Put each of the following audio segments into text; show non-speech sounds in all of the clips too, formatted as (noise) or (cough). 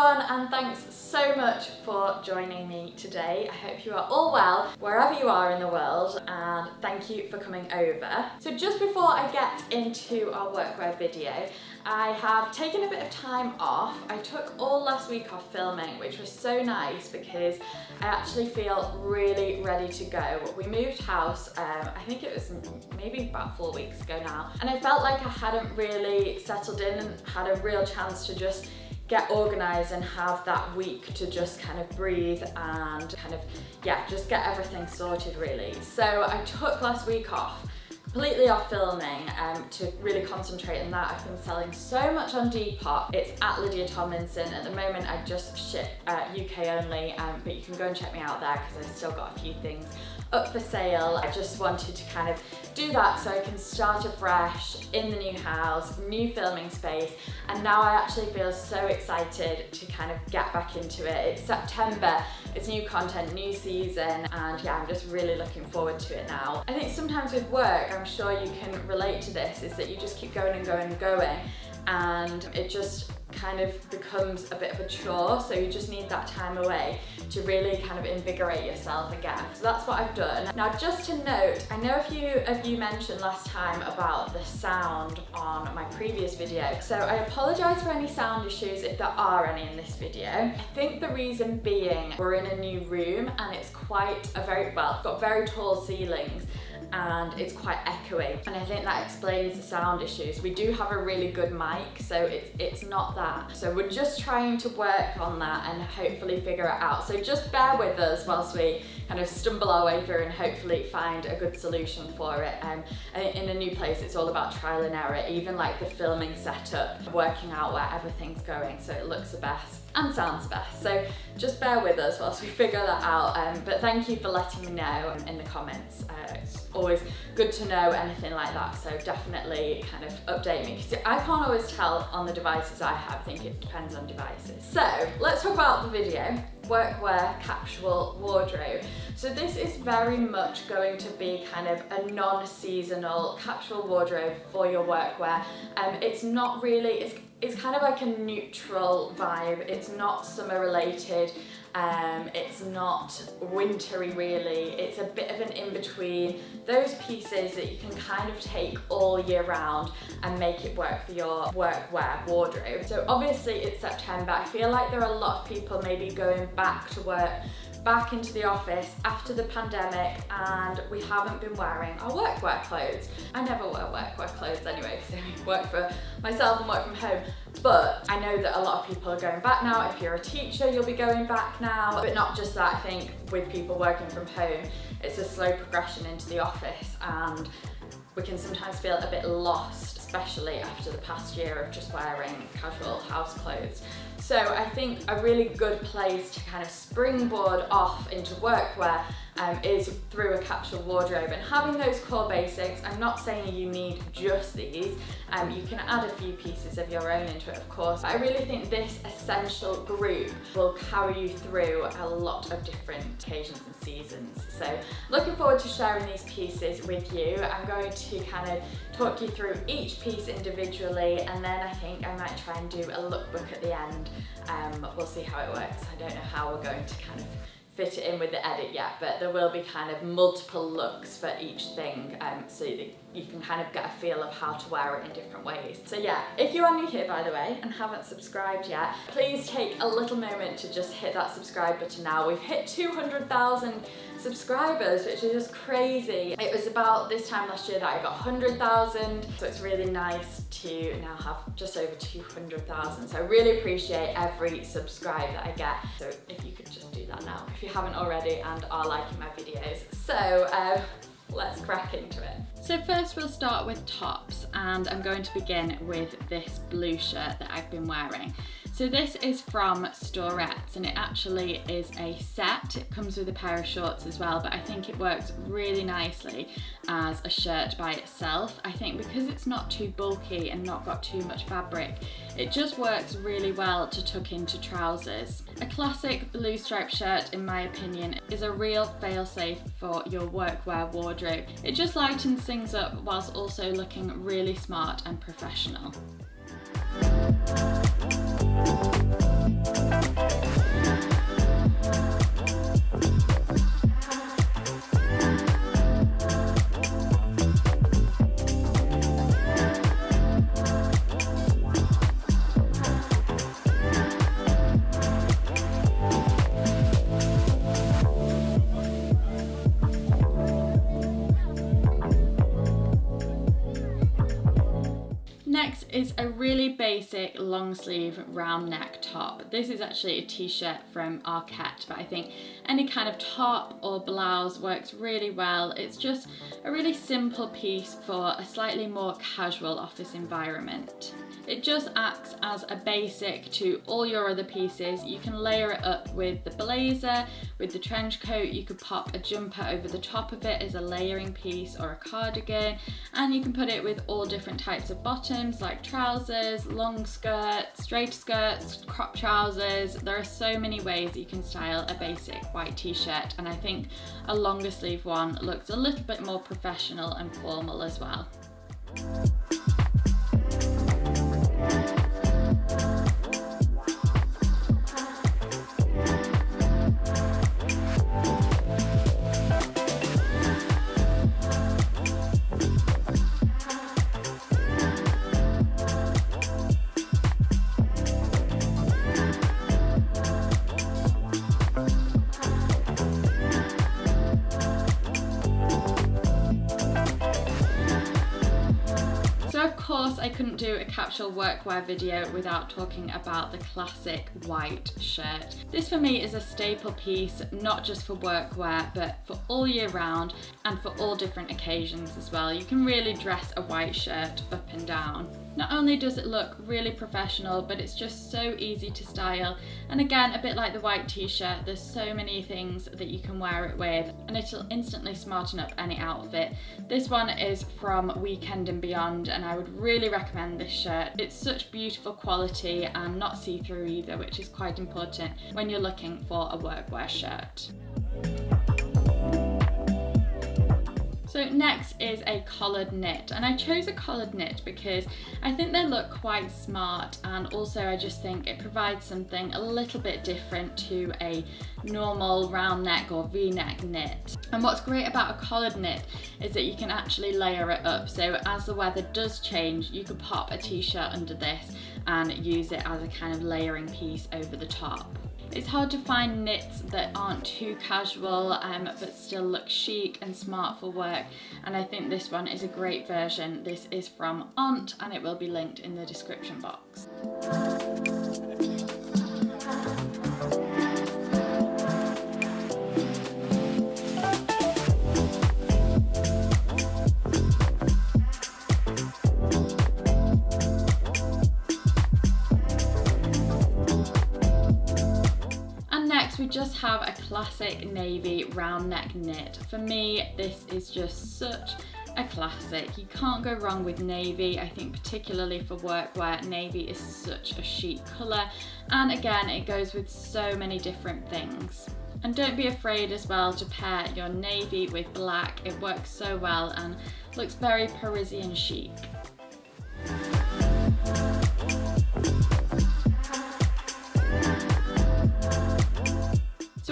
everyone and thanks so much for joining me today. I hope you are all well wherever you are in the world and thank you for coming over. So just before I get into our workwear video, I have taken a bit of time off. I took all last week off filming, which was so nice because I actually feel really ready to go. We moved house, um, I think it was maybe about four weeks ago now, and I felt like I hadn't really settled in and had a real chance to just get organized and have that week to just kind of breathe and kind of, yeah, just get everything sorted really. So I took last week off completely off filming um, to really concentrate on that. I've been selling so much on Depop. It's at Lydia Tomlinson. At the moment I just ship uh, UK only, um, but you can go and check me out there because I've still got a few things up for sale. I just wanted to kind of do that so I can start afresh in the new house, new filming space, and now I actually feel so excited to kind of get back into it. It's September, it's new content, new season, and yeah, I'm just really looking forward to it now. I think sometimes with work, I'm sure you can relate to this, is that you just keep going and going and going, and it just kind of becomes a bit of a chore so you just need that time away to really kind of invigorate yourself again. So that's what I've done. Now just to note I know a few of you mentioned last time about the sound on my previous video so I apologize for any sound issues if there are any in this video. I think the reason being we're in a new room and it's quite a very well got very tall ceilings and it's quite echoey and I think that explains the sound issues. We do have a really good mic so it's, it's not that. So we're just trying to work on that and hopefully figure it out. So just bear with us whilst we kind of stumble our way through and hopefully find a good solution for it. Um, in a new place it's all about trial and error, even like the filming setup, working out where everything's going so it looks the best and sounds best. So just bear with us whilst we figure that out. Um, but thank you for letting me know in the comments. Uh, it's always good to know anything like that. So definitely kind of update me because I can't always tell on the devices I have. I think it depends on devices. So let's talk about the video workwear capsule wardrobe. So this is very much going to be kind of a non-seasonal capsule wardrobe for your workwear. Um, it's not really, it's, it's kind of like a neutral vibe. It's not summer related. Um, it's not wintry really, it's a bit of an in-between. Those pieces that you can kind of take all year round and make it work for your workwear wardrobe. So obviously it's September, I feel like there are a lot of people maybe going back to work back into the office after the pandemic and we haven't been wearing our workwear clothes. I never wear workwear clothes anyway because I (laughs) work for myself and work from home. But I know that a lot of people are going back now. If you're a teacher, you'll be going back now. But not just that, I think with people working from home, it's a slow progression into the office and we can sometimes feel a bit lost, especially after the past year of just wearing casual house clothes. So I think a really good place to kind of springboard off into workwear um, is through a capsule wardrobe and having those core basics. I'm not saying you need just these, um, you can add a few pieces of your own into it of course, but I really think this essential group will carry you through a lot of different occasions and seasons. So looking forward to sharing these pieces with you. I'm going to kind of talk you through each piece individually and then I think I might try and do a lookbook at the end. Um, we'll see how it works. I don't know how we're going to kind of fit it in with the edit yet, but there will be kind of multiple looks for each thing um, so that you can kind of get a feel of how to wear it in different ways. So yeah, if you are new here by the way and haven't subscribed yet, please take a little moment to just hit that subscribe button now. We've hit 200,000 subscribers, which is just crazy. It was about this time last year that I got 100,000, so it's really nice to now have just over 200,000. So I really appreciate every subscribe that I get. So if you could just do that now, if you haven't already and are liking my videos. So uh, let's crack into it. So first we'll start with tops and I'm going to begin with this blue shirt that I've been wearing. So this is from Storets and it actually is a set. It comes with a pair of shorts as well, but I think it works really nicely as a shirt by itself. I think because it's not too bulky and not got too much fabric, it just works really well to tuck into trousers. A classic blue striped shirt, in my opinion, is a real fail-safe for your workwear wardrobe. It just lightens things up whilst also looking really smart and professional. A really basic long sleeve round neck top. This is actually a t-shirt from Arket, but I think any kind of top or blouse works really well. It's just a really simple piece for a slightly more casual office environment. It just acts as a basic to all your other pieces. You can layer it up with the blazer, with the trench coat, you could pop a jumper over the top of it as a layering piece or a cardigan, and you can put it with all different types of bottoms like trousers, long skirts, straight skirts, crop trousers. There are so many ways you can style a basic white t-shirt and I think a longer sleeve one looks a little bit more professional and formal as well. Course couldn't do a capsule workwear video without talking about the classic white shirt. This for me is a staple piece, not just for workwear, but for all year round and for all different occasions as well. You can really dress a white shirt up and down. Not only does it look really professional, but it's just so easy to style. And again, a bit like the white t-shirt, there's so many things that you can wear it with and it'll instantly smarten up any outfit. This one is from Weekend and Beyond and I would really recommend this shirt. It's such beautiful quality and not see-through either, which is quite important when you're looking for a workwear shirt. Next is a collared knit and I chose a collared knit because I think they look quite smart and also I just think it provides something a little bit different to a normal round neck or v-neck knit. And what's great about a collared knit is that you can actually layer it up so as the weather does change you could pop a t-shirt under this and use it as a kind of layering piece over the top. It's hard to find knits that aren't too casual um, but still look chic and smart for work and I think this one is a great version. This is from Ont and it will be linked in the description box. Just have a classic navy round neck knit. For me, this is just such a classic. You can't go wrong with navy. I think particularly for workwear, navy is such a chic colour. And again, it goes with so many different things. And don't be afraid as well to pair your navy with black. It works so well and looks very Parisian chic.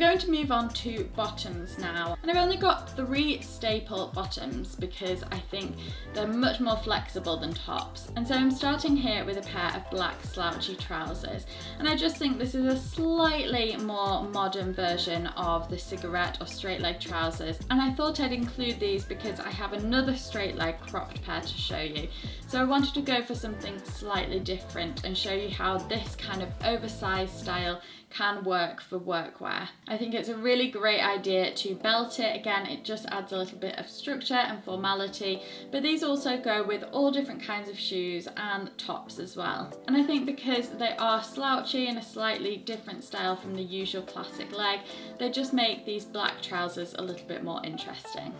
Going to move on to bottoms now. And I've only got three staple bottoms because I think they're much more flexible than tops. And so I'm starting here with a pair of black slouchy trousers. And I just think this is a slightly more modern version of the cigarette or straight leg trousers. And I thought I'd include these because I have another straight leg cropped pair to show you. So I wanted to go for something slightly different and show you how this kind of oversized style can work for workwear. I think it's a really great idea to belt it. Again, it just adds a little bit of structure and formality, but these also go with all different kinds of shoes and tops as well. And I think because they are slouchy and a slightly different style from the usual classic leg, they just make these black trousers a little bit more interesting.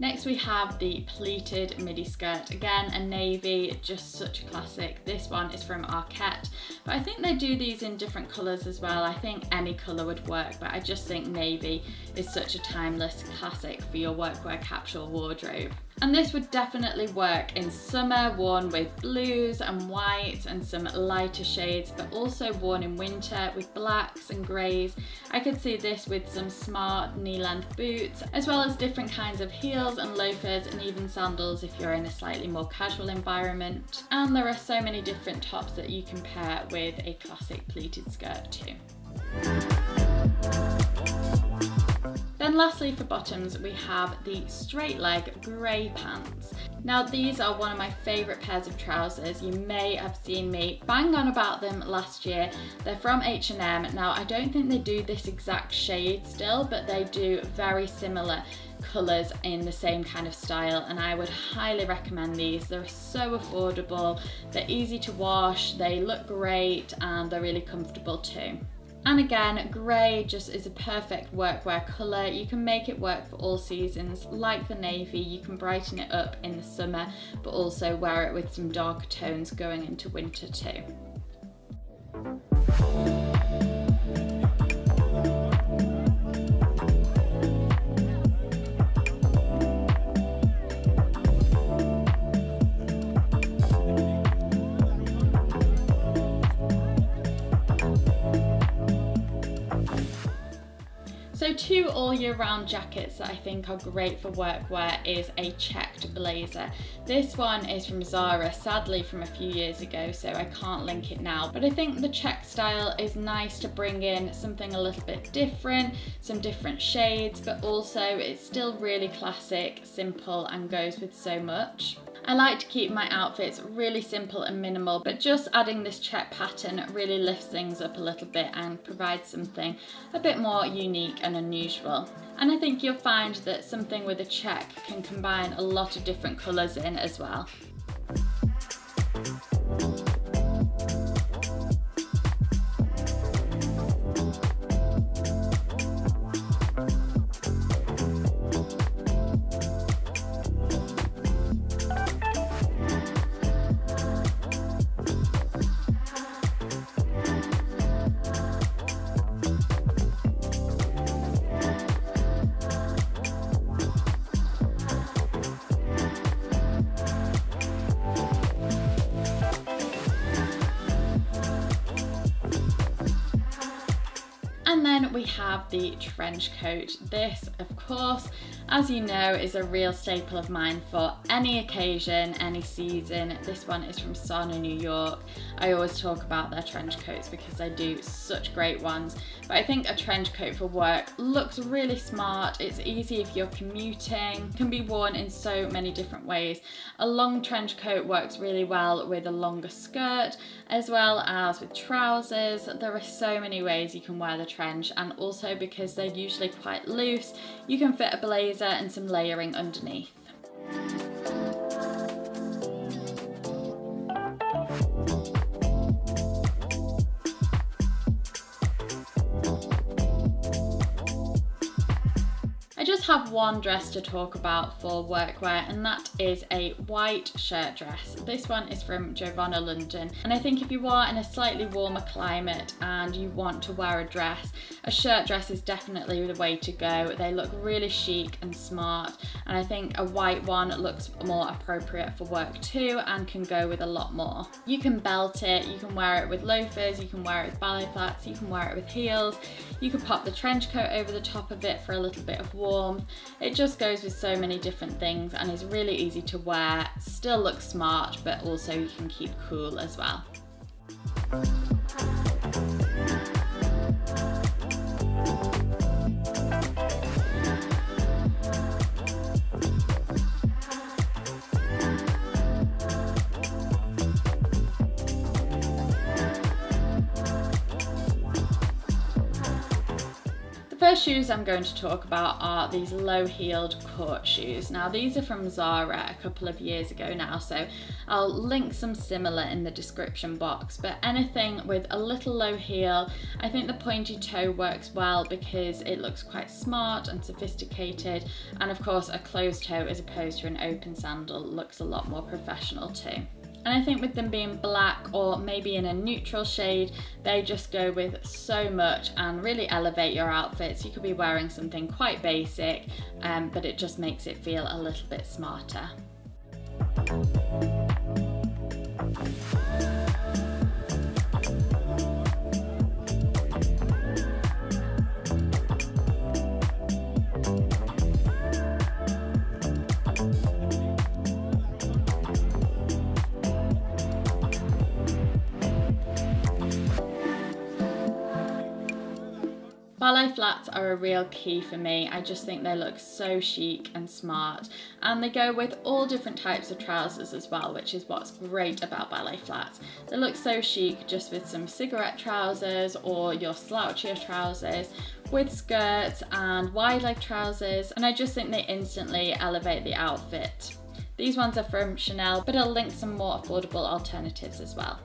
Next we have the pleated midi skirt. Again, a navy, just such a classic. This one is from Arket, but I think they do these in different colours as well. I think any colour would work, but I just think navy is such a timeless classic for your workwear capsule wardrobe. And this would definitely work in summer, worn with blues and whites and some lighter shades, but also worn in winter with blacks and greys. I could see this with some smart knee-length boots, as well as different kinds of heels and loafers and even sandals if you're in a slightly more casual environment. And there are so many different tops that you can pair with a classic pleated skirt too. Lastly for bottoms, we have the straight leg grey pants. Now these are one of my favourite pairs of trousers. You may have seen me bang on about them last year. They're from H&M. Now I don't think they do this exact shade still, but they do very similar colours in the same kind of style and I would highly recommend these. They're so affordable, they're easy to wash, they look great and they're really comfortable too. And again, grey just is a perfect workwear colour. You can make it work for all seasons. Like the navy, you can brighten it up in the summer, but also wear it with some darker tones going into winter too. All year round jackets that I think are great for workwear is a checked blazer. This one is from Zara, sadly from a few years ago, so I can't link it now. But I think the check style is nice to bring in something a little bit different, some different shades, but also it's still really classic, simple, and goes with so much. I like to keep my outfits really simple and minimal, but just adding this check pattern really lifts things up a little bit and provides something a bit more unique and unusual. And I think you'll find that something with a check can combine a lot of different colours in as well. Have the trench coat. This, of course, as you know, is a real staple of mine for any occasion, any season. This one is from Sana, New York. I always talk about their trench coats because they do such great ones. But I think a trench coat for work looks really smart. It's easy if you're commuting, can be worn in so many different ways. A long trench coat works really well with a longer skirt, as well as with trousers. There are so many ways you can wear the trench and also because they're usually quite loose, you can fit a blazer and some layering underneath. Have one dress to talk about for workwear and that is a white shirt dress. This one is from Giovanna London and I think if you are in a slightly warmer climate and you want to wear a dress, a shirt dress is definitely the way to go. They look really chic and smart and I think a white one looks more appropriate for work too and can go with a lot more. You can belt it, you can wear it with loafers, you can wear it with ballet flats, you can wear it with heels, you can pop the trench coat over the top of it for a little bit of warmth It just goes with so many different things and is really easy to wear, still looks smart, but also you can keep cool as well. First shoes I'm going to talk about are these low-heeled court shoes. Now these are from Zara a couple of years ago now, so I'll link some similar in the description box, but anything with a little low heel, I think the pointy toe works well because it looks quite smart and sophisticated, and of course a closed toe as opposed to an open sandal looks a lot more professional too. And I think with them being black or maybe in a neutral shade, they just go with so much and really elevate your outfits. You could be wearing something quite basic, um, but it just makes it feel a little bit smarter. Ballet flats are a real key for me. I just think they look so chic and smart and they go with all different types of trousers as well which is what's great about ballet flats. They look so chic just with some cigarette trousers or your slouchier trousers with skirts and wide leg trousers and I just think they instantly elevate the outfit. These ones are from Chanel but I'll link some more affordable alternatives as well.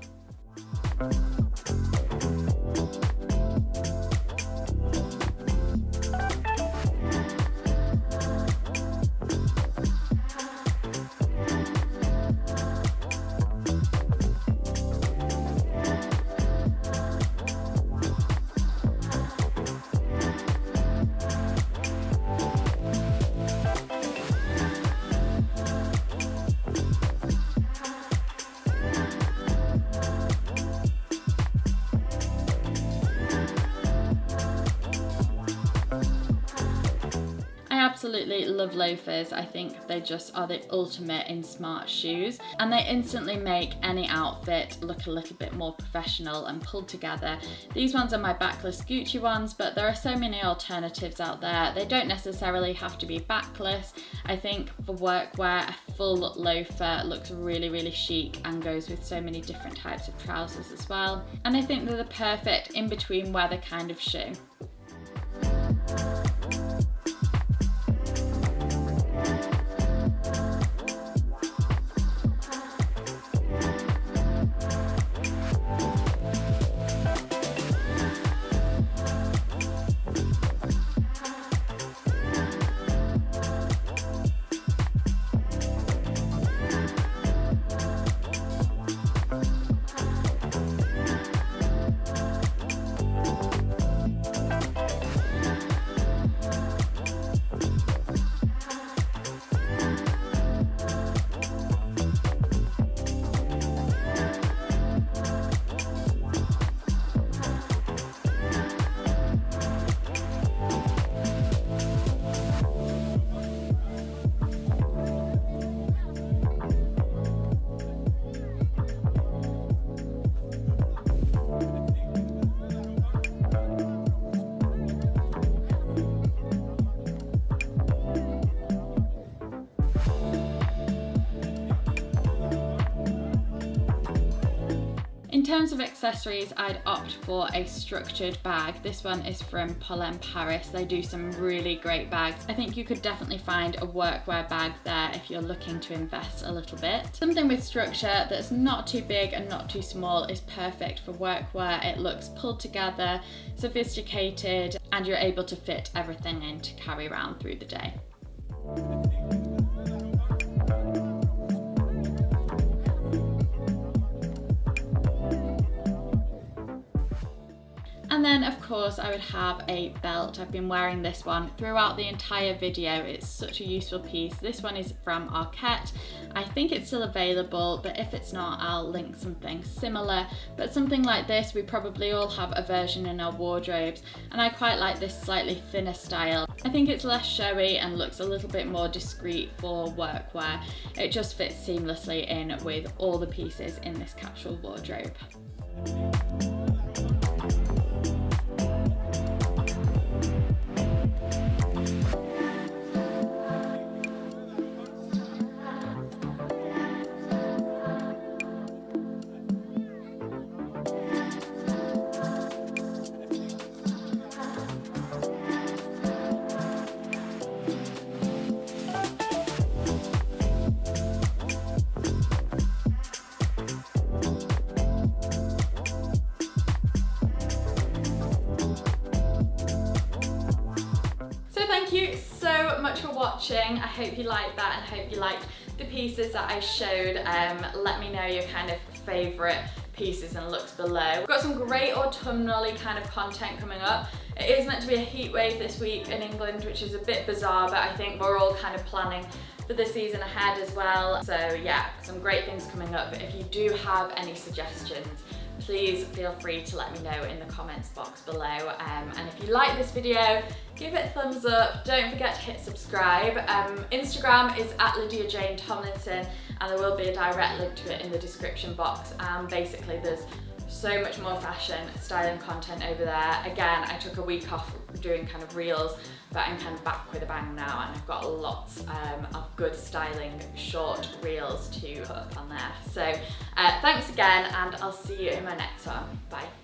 Absolutely love loafers. I think they just are the ultimate in smart shoes and they instantly make any outfit look a little bit more professional and pulled together. These ones are my backless Gucci ones, but there are so many alternatives out there. They don't necessarily have to be backless. I think for workwear, a full loafer looks really, really chic and goes with so many different types of trousers as well. And I think they're the perfect in-between weather kind of shoe. Terms of accessories, I'd opt for a structured bag. This one is from Polène Paris. They do some really great bags. I think you could definitely find a workwear bag there if you're looking to invest a little bit. Something with structure that's not too big and not too small is perfect for workwear. It looks pulled together, sophisticated, and you're able to fit everything in to carry around through the day. And then of course I would have a belt. I've been wearing this one throughout the entire video. It's such a useful piece. This one is from Arket. I think it's still available, but if it's not, I'll link something similar. But something like this, we probably all have a version in our wardrobes. And I quite like this slightly thinner style. I think it's less showy and looks a little bit more discreet for workwear. It just fits seamlessly in with all the pieces in this capsule wardrobe. Watching. I hope you liked that and hope you liked the pieces that I showed. Um, let me know your kind of favourite pieces and looks below. We've got some great autumnally kind of content coming up. It is meant to be a heat wave this week in England, which is a bit bizarre, but I think we're all kind of planning for the season ahead as well. So yeah, some great things coming up. But if you do have any suggestions, please feel free to let me know in the comments box below. Um, and if you like this video, give it a thumbs up. Don't forget to hit subscribe. Um, Instagram is at Lydia Jane Tomlinson and there will be a direct link to it in the description box. And basically there's so much more fashion styling content over there. Again, I took a week off doing kind of reels, but I'm kind of back with a bang now and I've got lots um, of good styling short reels to put up on there. So uh, thanks again and I'll see you in my next one. Bye.